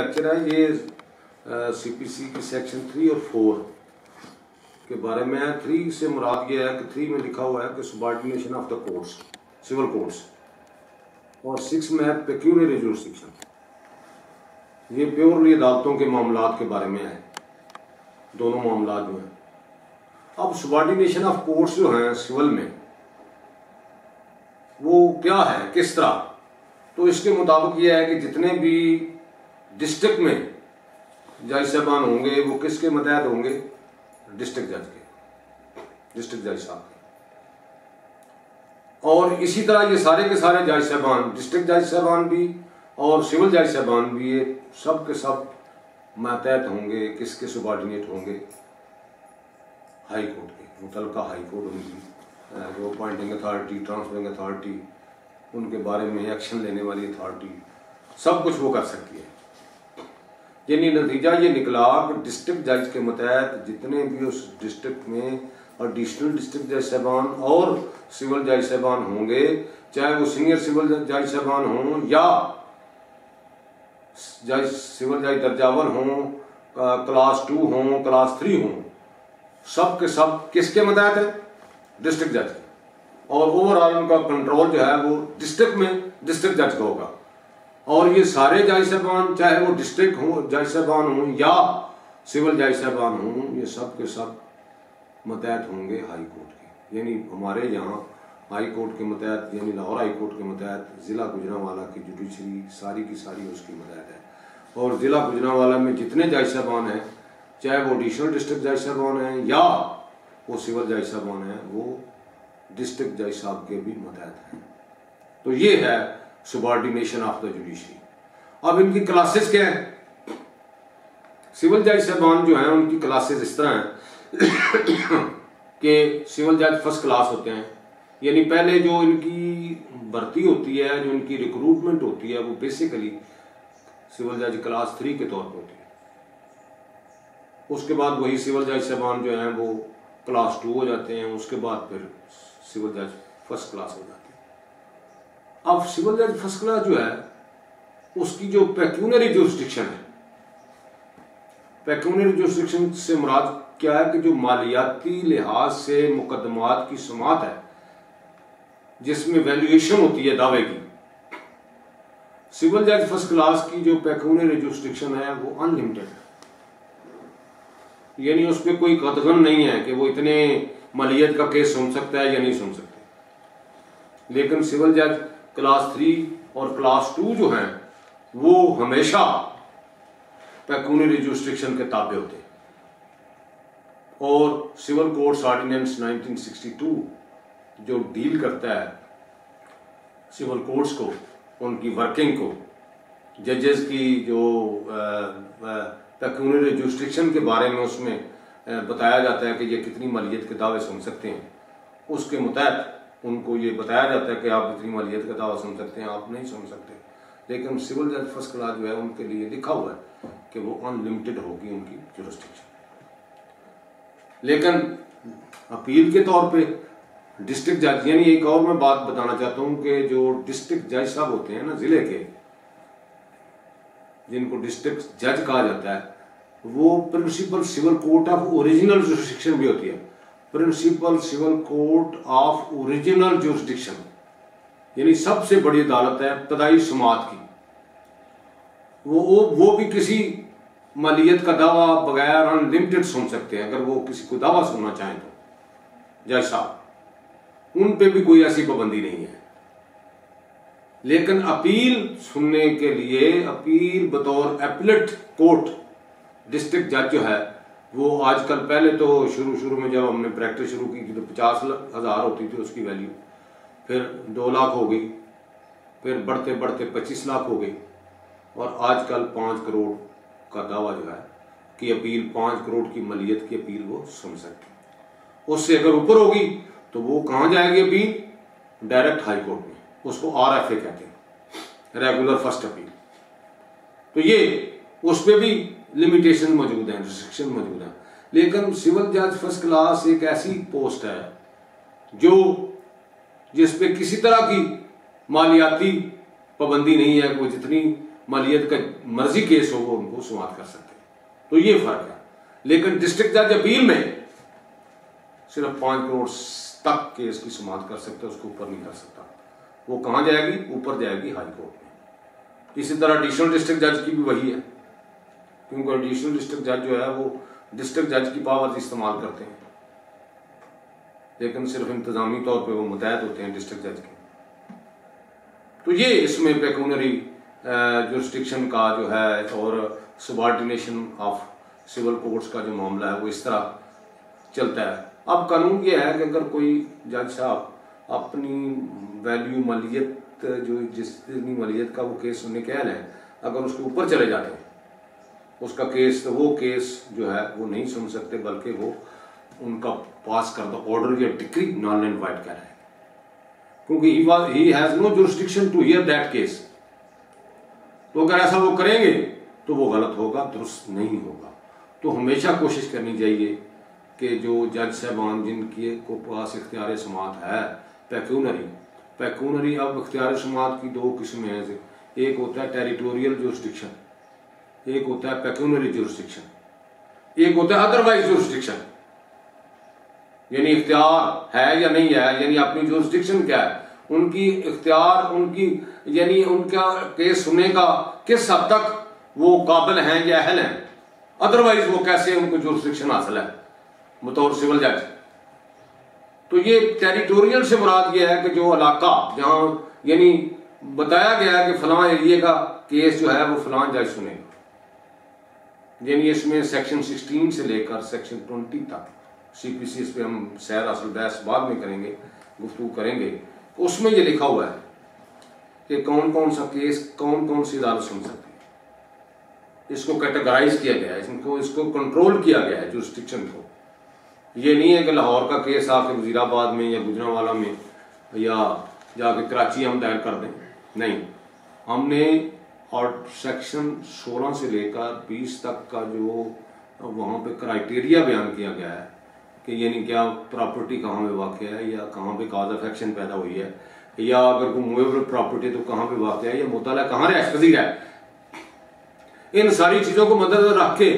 Lecture है ये CPC की सेक्शन थ्री और फोर के बारे में है। थ्री से मुराद ये है कि थ्री में लिखा हुआ है कि subordination of the courts civil courts और सिक्स में है पेक्यूनरी जुरिस्डिक्शन ये प्योरली अदालतों के मामला के बारे में है। दोनों मामला जो हैं। अब सुबार्डिनेशन ऑफ़ कोर्ट्स जो हैं सिविल में, वो क्या है? किस तरह? तो इसके मुताबिक ये है कि जितने भी डिस्ट्रिक्ट में जज साहबान होंगे, वो किसके मतहत होंगे? डिस्ट्रिक्ट जज के, डिस्ट्रिक्ट जज साहब के। और इसी तरह ये सारे के सारे जज साहबान, डिस्ट्रिक्ट जज साहबान भी और सिविल जज साहबान भी ये सब के सब मतहत होंगे, किसके सुबार्डिनेट होंगे? हाई कोर्ट के मुतल हाई कोर्ट उनकी जो अपॉइंटिंग अथॉरिटी ट्रांसफरिंग अथॉरिटी उनके बारे में एक्शन लेने वाली अथॉरिटी सब कुछ वो कर सकती है। यानी नतीजा ये निकला कि डिस्ट्रिक्ट जज के मतहत जितने भी उस डिस्ट्रिक्ट में एडिशनल डिस्ट्रिक्ट जज साहबान और सिविल जज साहबान होंगे, चाहे वो सीनियर सिविल जज साहबान हों या जज सिविल जज दर्जावर हों क्लास टू हों क्लास थ्री हों, सब के सब किसके मतहत है? डिस्ट्रिक्ट जज और ओवरऑल उनका कंट्रोल जो है वो डिस्ट्रिक्ट में डिस्ट्रिक्ट जज का होगा। और ये सारे जाय साहबान चाहे वो डिस्ट्रिक्ट हो जज साहबान हों या सिविल जज साहबान हों, ये सब के सब मतहत होंगे हाई कोर्ट के। यानी हमारे यहाँ हाई कोर्ट के मतहत यानी लाहौर हाई कोर्ट के मतहत ज़िला गुजरावाला की जुडिशरी सारी की सारी उसकी मतहत है। और ज़िला गुजरावाला में जितने जज साहबान हैं, चाहे वो एडिशनल डिस्ट्रिक्ट जज साहबान हैं या वो सिविल जज साहबान हैं, वो डिस्ट्रिक्ट जज साहब के भी मतहत हैं। तो ये है सुबार्डिनेशन ऑफ़ द जुडिशरी अब इनकी क्लासेस क्या है? सिविल जज साहबान जो हैं, उनकी क्लासेस इस तरह हैं कि सिविल जज फ़र्स्ट क्लास होते हैं। यानी पहले जो इनकी भर्ती होती है, जो इनकी रिक्रूटमेंट होती है, वो बेसिकली सिविल जज क्लास थ्री के तौर पर होती है। उसके बाद वही सिविल जज साहबान जो हैं, वो क्लास टू हो जाते हैं, उसके बाद फिर सिविल जज फ़र्स्ट क्लास हो जाते हैं। अब सिविल जज फ़र्स्ट क्लास जो है, उसकी जो पैक्यूनरी जुरिस्डिक्शन है पैक्यूनरी जुरिस्डिक्शन से मुराद क्या है कि जो मालियाती लिहाज से मुकदमात की समात है, जिसमें वैल्यूएशन होती है दावे की सिविल जज फ़र्स्ट क्लास की जो पैक्यूनरी जुरिस्डिक्शन है, वो अनलिमिटेड है। यानी उस पर कोई कदगन नहीं है कि वो इतने मलियत का केस सुन सकता है या नहीं सुन सकते। लेकिन सिविल जज क्लास थ्री और क्लास टू जो हैं, वो हमेशा पैक्यूनरी जुस्ट्रिक्शन के ताबे होते और सिविल कोर्ट्स ऑर्डिनेंस 1962 जो डील करता है सिविल कोर्ट्स को, उनकी वर्किंग को जजेस की जो पैक्यूनरी जुस्ट्रिक्शन के बारे में उसमें बताया जाता है कि ये कितनी मलियत के दावे सुन सकते हैं। उसके मुतहत उनको ये बताया जाता है कि आप इतनी मालियत का दावा सुन सकते हैं, आप नहीं सुन सकते। लेकिन सिविल जज फ़र्स्ट क्लास जो है, उनके लिए लिखा हुआ है कि वो अनलिमिटेड होगी उनकी जुरिस्टिक्शन लेकिन अपील के तौर पे डिस्ट्रिक्ट जज यानी एक और मैं बात बताना चाहता हूँ कि जो डिस्ट्रिक्ट जज साहब होते हैं ना, ज़िले के, जिनको डिस्ट्रिक्ट जज कहा जाता है, वो principal civil court of original jurisdiction भी होती है। Principal civil court of original jurisdiction यानी सबसे बड़ी अदालत है तदाई समात की। वो वो भी किसी मालियत का दावा बगैर अनलिमिटेड सुन सकते हैं, अगर वो किसी को दावा सुनना चाहें तो जैसा उन पे भी कोई ऐसी पाबंदी नहीं है। लेकिन अपील सुनने के लिए, अपील बतौर एपलेट कोर्ट डिस्ट्रिक्ट जज जो है वो आजकल पहले तो शुरू शुरू में जब हमने प्रैक्टिस शुरू की थी तो पचास हज़ार होती थी उसकी वैल्यू फिर दो लाख हो गई, फिर बढ़ते बढ़ते पच्चीस लाख हो गई। और आजकल पाँच करोड़ का दावा जो है कि अपील, पाँच करोड़ की मलियत की अपील वो सुन सकती उससे अगर ऊपर होगी तो वो कहाँ जाएगी अपील? डायरेक्ट हाई कोर्ट में। उसको आर एफ़ ए कहते हैं। रेगुलर फ़र्स्ट अपील तो ये उस पर भी लिमिटेशन मौजूद हैं रिस्ट्रिक्शन मौजूद हैं। लेकिन सिविल जज फ़र्स्ट क्लास एक ऐसी पोस्ट है, जो जिस पे किसी तरह की मालियाती पाबंदी नहीं है, कोई जितनी मालियत का मर्ज़ी केस हो, वो उनको समाप्त कर सकते हैं। तो ये फ़र्क है। लेकिन डिस्ट्रिक्ट जज अपील में सिर्फ़ पाँच करोड़ तक केस की समाप्त कर सकते उसको ऊपर नहीं कर सकता। वो कहाँ जाएगी? ऊपर जाएगी हाई कोर्ट में। इसी तरह एडिशनल डिस्ट्रिक्ट जज की भी वही है। क्योंकि एडिशनल डिस्ट्रिक्ट जज जो है वो डिस्ट्रिक्ट जज की पावर इस्तेमाल करते हैं। लेकिन सिर्फ़ इंतजामी तौर पे वो मुतहद होते हैं डिस्ट्रिक्ट जज के। तो ये इसमें पेकूनरी जुरिस्टिक्शन का जो है और सुबार्डिनेशन ऑफ़ सिविल कोर्ट्स का जो मामला है वो इस तरह चलता है। अब कानून ये है कि अगर कोई जज साहब अपनी वैल्यू मलियत जो जितनी मलियत का वो केस सुनने के है, अगर उसके ऊपर चले जाते हैं उसका केस तो वो केस जो है, वो नहीं सुन सकते, बल्कि वो उनका पास कर दो ऑर्डर या डिक्री नॉन एंड वाइट कह रहा क्योंकि he has no jurisdiction to hear that case तो अगर ऐसा वो करेंगे तो वो गलत होगा, दुरुस्त नहीं होगा। तो हमेशा कोशिश करनी चाहिए कि जो जज साहबान जिनके को पास इख्तियार समात है पैक्यूनरी पैक्यूनरी अब इख्तियार समात की दो किस्में हैं। एक होता है टेरिटोरियल जुरिस्डिक्शन एक होता है पैक्यूनरी जुरिस्डिक्शन एक होता है अदरवाइज़ जुरिस्डिक्शन यानी इख्तियार है या नहीं है, यानी अपनी जुरिस्डिक्शन क्या है? उनकी इख्तियार, उनकी, यानी उनका केस सुनने का किस हद तक वो काबिल हैं या अहल हैं? अदरवाइज़ वो कैसे उनको जुरिस्डिक्शन हासिल है? बतौर सिविल जज। तो ये टेरिटोरियल से मुराद ये है कि जो इलाका, जहाँ, यानी बताया गया है कि फलां एरिए का केस जो है वो फलां जज सुनेगा। यानी इसमें सेक्शन 16 से लेकर सेक्शन 20 तक सी पी सी इस पे हम सैर असल बहस बाद में करेंगे गुफ्तु करेंगे। उसमें ये लिखा हुआ है कि कौन कौन सा केस कौन कौन सी अदालत सुन सकती है। इसको कैटेगराइज किया गया है, इसको इसको कंट्रोल किया गया है जुरिस्टिक्शन को। ये नहीं है कि लाहौर का केस आके वजीराबाद में या गुजरावाला में या जाके कराची हम दायर कर दें। नहीं, हमने और सेक्शन 16 से लेकर 20 तक का जो, वहाँ पे क्राइटेरिया बयान किया गया है कि यानी क्या प्रॉपर्टी कहाँ पे वाक़ है या कहाँ पे काज ऑफ़ एक्शन पैदा हुई है, या अगर कोई मूवेबल प्रॉपर्टी तो कहाँ पे वाक़ है, या मुताला कहाँ रह पजीर है इन सारी चीज़ों को मद्देनजर रख के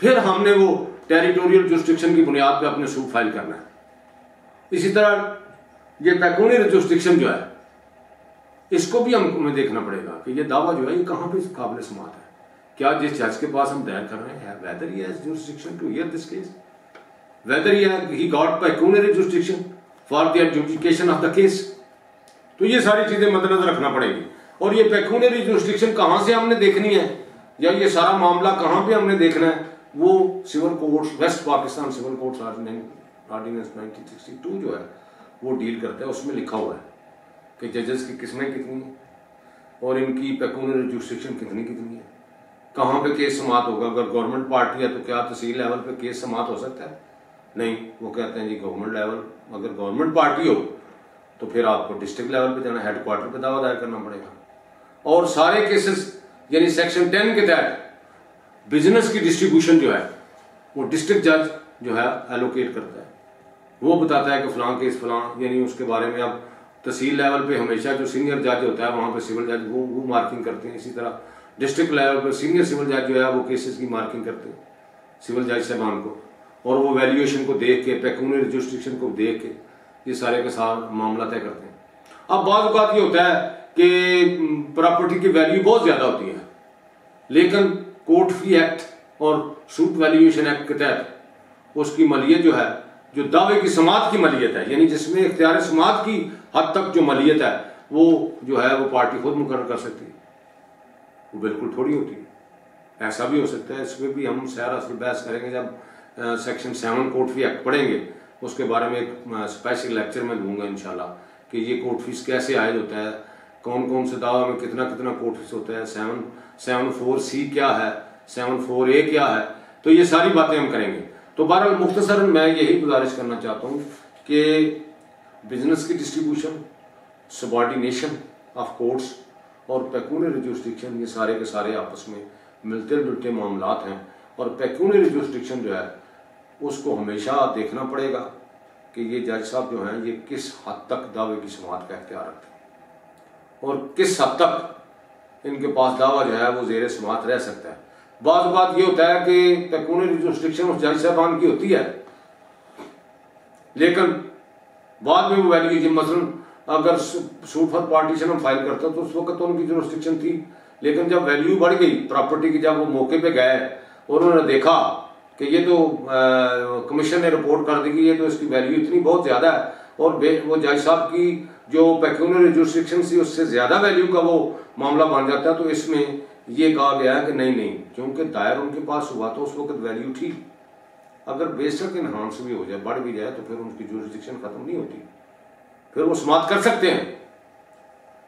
फिर हमने वो टेरिटोरियल जुस्टिक्शन की बुनियाद पे अपने सूट फ़ाइल करना है। इसी तरह ये पैकोनी जुस्टिक्शन जो है इसको भी हमें देखना पड़ेगा कि ये दावा जो है, ये कहाँ पे काबिल समात है। क्या जिस जज के पास हम दायर कर रहे हैं whether he has jurisdiction to hear this case he got pecuniary jurisdiction for the adjudication of the case? तो ये सारी चीज़ें मद्देनजर रखना पड़ेगी। और ये पेक्यूनरी जुरिस्डिक्शन कहाँ से हमने देखनी है? या ये सारा मामला कहाँ पे हमने देखना है? वो civil courts West Pakistan civil courts ordinance 1962 जो है, वो डील करता है, उसमें लिखा हुआ है। कि जजेस की किस्में कितनी है? और इनकी पेक्यूनरी जुरिस्डिक्शन कितनी कितनी है? कहाँ पे केस समाप्त होगा? अगर गवर्नमेंट पार्टी है तो क्या तहसील लेवल पे केस समाप्त हो सकता है? नहीं, वो कहते हैं जी गवर्नमेंट लेवल अगर गवर्नमेंट पार्टी हो तो फिर आपको डिस्ट्रिक्ट लेवल पे जाना हेडक्वार्टर पे दावा दायर करना पड़ेगा। और सारे केसेस यानी सेक्शन टेन के तहत बिज़नेस की डिस्ट्रीब्यूशन जो है, वो डिस्ट्रिक्ट जज जो है एलोकेट करता है। वो बताता है कि फलां केस फलां, यानी उसके बारे में अब तहसील लेवल पे हमेशा जो सीनियर जज होता है, वहाँ पे सिविल जज वो वो मार्किंग करते हैं। इसी तरह डिस्ट्रिक्ट लेवल पर सीनियर सिविल जज जो है, वो केसेस की मार्किंग करते हैं, सिविल जज साहबान को। और वो वैल्यूएशन को देख के पेक्यूनरी रजिस्ट्रिक्शन को देख के, ये सारे के साथ मामला तय करते हैं। अब बाद ये होता है कि प्रॉपर्टी की वैल्यू बहुत ज़्यादा होती है। लेकिन कोर्ट फ़ी एक्ट और सूट वैल्यूएशन एक्ट के तहत उसकी मलियत जो है जो दावे की समात की मलियत है, यानी जिसमें इख्तियार समात की हद तक जो मलियत है, वो जो है, वो पार्टी खुद मुकर कर सकती है। वो बिल्कुल थोड़ी होती है। ऐसा भी हो सकता है, इसमें भी हम सैर असल बहस करेंगे जब section seven court fee act पढ़ेंगे। उसके बारे में एक स्पेशल लेक्चर में दूँगा इनशाला कि ये कोर्ट फ़ीस कैसे आयद होता है कौन कौन से दावा में कितना कितना कोर्ट फ़ीस होता है सेवन सेवन फोर सी क्या है सेवन फोर ए क्या है तो ये सारी बातें हम करेंगे। तो बहरहाल मुख्तसर मैं यही गुजारिश करना चाहता हूँ कि बिज़नेस की डिस्ट्रीब्यूशन सबॉर्डिनेशन ऑफ़ कोर्ट्स और पेकूनरी जुरिस्डिक्शन ये सारे के सारे आपस में मिलते जुलते मामला हैं और पेकूनरी जुरिस्डिक्शन जो है, उसको हमेशा देखना पड़ेगा कि ये जज साहब जो हैं, ये किस हद तक दावे की समात का अख्तियार रखते हैं। और किस हद तक इनके पास दावा जो है, वो जेर समात रह सकता है। बाद बात ये होता है कि पेकूनरी जुरिस्डिक्शन उस जज साहबान की होती है। लेकिन बाद में वो वैल्यू मसलन अगर सूट फॉर पार्टीशन हम फ़ाइल करते तो उस वक्त तो उनकी जुरिस्डिक्शन थी, लेकिन जब वैल्यू बढ़ गई प्रॉपर्टी की जब वो मौके पे गए, और उन्होंने देखा कि ये तो कमीशन ने रिपोर्ट कर दी कि ये तो इसकी वैल्यू इतनी बहुत ज़्यादा है, और वो जज साहब की जो पेक्यूनरी जुरिस्डिक्शन थी, उससे ज़्यादा वैल्यू का वो मामला बन जाता है तो इसमें ये कहा गया कि नहीं नहीं, क्योंकि दायर उनके पास हुआ तो उस वक्त वैल्यू थी। अगर बेशक इन्हांस भी हो जाए, बढ़ भी जाए तो फिर उनकी जुरिस्डिक्शन खत्म नहीं होती। फिर वो समाप्त कर सकते हैं।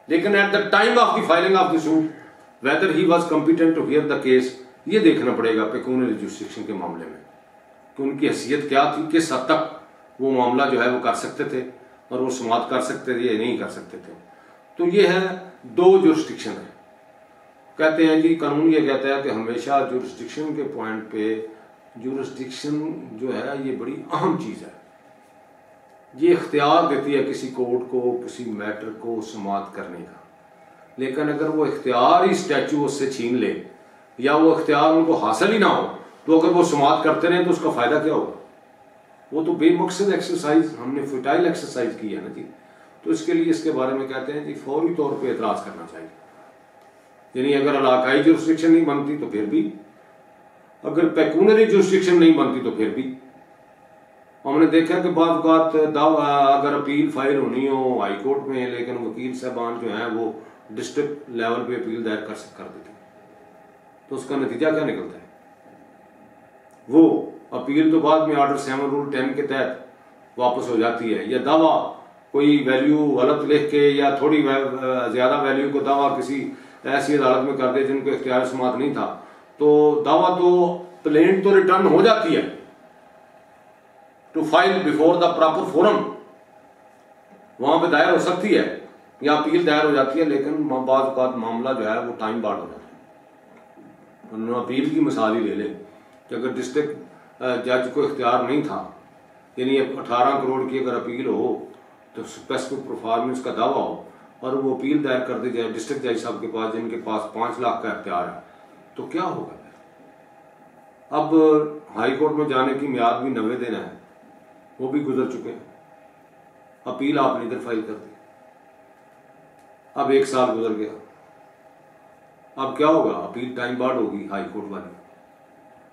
लेकिन at the time of the filing of the suit whether he was competent to hear the case ये देखना पड़ेगा पेकूनरी जुरिस्डिक्शन के मामले में कि उनकी हैसियत क्या थी, किस हद तक वो मामला जो है वो कर सकते थे और वो समाप्त कर सकते थे या नहीं कर सकते थे। तो ये है दो जुरिस्डिक्शन है। कहते हैं जी कानून ये कहता है कि हमेशा जुरिस्डिक्शन के पॉइंट पे जुरिस्डिक्शन जो है, ये बड़ी अहम चीज़ है। ये इख्तियार देती है किसी कोर्ट को, किसी मैटर को समाप्त करने का। लेकिन अगर वो इख्तियार ही स्टैचू उससे छीन ले, या वो इख्तियार उनको हासिल ही ना हो तो अगर वो समाप्त करते रहे तो उसका फ़ायदा क्या होगा? वो तो बेमकसद एक्सरसाइज हमने फिटाइल एक्सरसाइज की है ना जी। तो इसके लिए इसके बारे में कहते हैं कि फौरी तौर पर एतराज़ करना चाहिए। यानी अगर इलाकाई जुरिस्डिक्शन नहीं बनती तो फिर भी। अगर पैकूनरी जुरिस्डिक्शन नहीं बनती तो फिर भी। हमने देखा कि बात दावा, अगर अपील फ़ाइल होनी हो हाई कोर्ट में, लेकिन वकील साहबान जो है वो डिस्ट्रिक्ट लेवल पे अपील दायर कर कर देते तो उसका नतीजा क्या निकलता है? वो अपील तो बाद में ऑर्डर सेवन रूल टेन के तहत वापस हो जाती है, या दावा कोई वैल्यू गलत लिख के या थोड़ी ज़्यादा वैल्यू को दावा किसी ऐसी अदालत में कर दे जिनको इख्तियार समात नहीं था। तो दावा तो प्लेन तो रिटर्न हो जाती है। To file before the proper forum वहाँ पे दायर हो सकती है, या अपील दायर हो जाती है, लेकिन बाद मामला जो है, वो टाइम बाढ़ हो जाता है। अपील की मिसाल ही ले लें कि अगर डिस्ट्रिक्ट जज को इख्तियार नहीं था, यानी अठारह करोड़ की अगर अपील हो तो स्पेसिफिक परफॉर्मेंस का दावा हो और वो अपील दायर कर दी जाए डिस्ट्रिक्ट जज साहब के पास, जिनके पास पाँच लाख का अख्तियार है। तो क्या होगा अब हाई कोर्ट में जाने की म्याद भी नब्बे दिन है। वो भी गुजर चुके हैं। अपील आपने इधर फ़ाइल कर दी। अब एक साल गुजर गया। अब क्या होगा? अपील टाइम बाद होगी हाई कोर्ट वाली।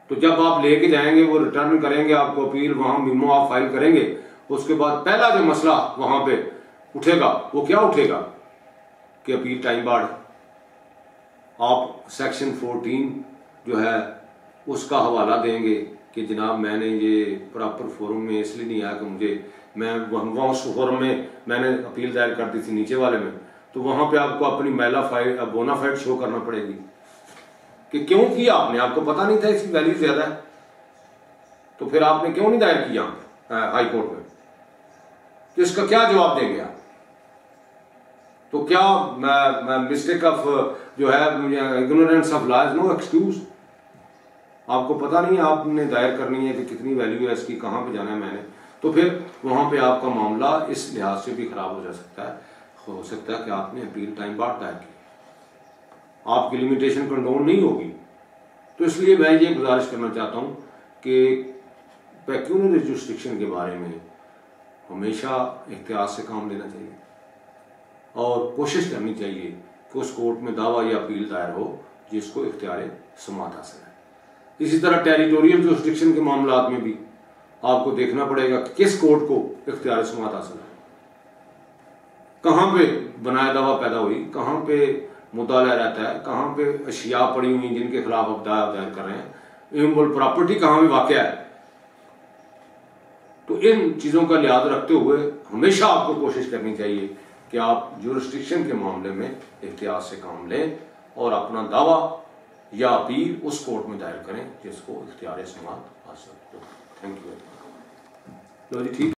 तो जब आप लेके जाएँगे, वो रिटर्न करेंगे आपको अपील, वहाँ मिमो आप फ़ाइल करेंगे, उसके बाद पहला जो मसला वहाँ पे उठेगा, वो क्या उठेगा? कि अपील टाइम बाढ़। आप सेक्शन 14 जो है, उसका हवाला देंगे कि जनाब मैंने ये प्रॉपर फोरम में इसलिए नहीं आया कि मुझे, मैं वहाँ उस फोरम में मैंने अपील दायर कर दी थी नीचे वाले में। तो वहाँ पे आपको अपनी मैला फाइड बोनाफाइड शो करना पड़ेगी। कि क्यों किया आपने? आपको पता नहीं था इसकी वैल्यू ज़्यादा है। तो फिर आपने क्यों नहीं दायर किया हाई कोर्ट में? तो इसका क्या जवाब देंगे आप तो क्या मिस्टेक ऑफ़ जो है ignorance of law no excuse आपको पता नहीं, आपने दायर करनी है कि कितनी वैल्यू है इसकी, कहाँ पे जाना है मैंने। तो फिर वहाँ पे आपका मामला इस लिहाज से भी खराब हो जा सकता है। हो सकता है कि आपने अपील टाइम बाद दायर की आपकी लिमिटेशन कंट्रोल नहीं होगी। तो इसलिए मैं ये गुजारिश करना चाहता हूँ कि पैक्यूनरी जुस्टिक्शन के बारे में हमेशा एहतियात से काम लेना चाहिए। और कोशिश करनी चाहिए कि उस कोर्ट में दावा या अपील दायर हो, जिसको इख्तियार समात हासिल है। इसी तरह टेरिटोरियल जुस्टिक्शन के मामला में भी आपको देखना पड़ेगा कि किस कोर्ट को इख्तियार समात हासिल है। कहाँ पे बनाया दावा पैदा हुई, कहाँ पे मुताला रहता है, कहाँ पे अशिया पड़ी हुई जिनके खिलाफ आप दावा दायर कर रहे हैं इमबल प्रॉपर्टी कहाँ भी वाक़ है। तो इन चीज़ों का लिहाज रखते हुए हमेशा आपको कोशिश करनी चाहिए कि आप जुरिस्टिक्शन के मामले में एहतियात से काम लें और अपना दावा या अपील उस कोर्ट में दायर करें जिसको इख्तियार समात हासिल हो। थैंक यू लो जी, ठीक।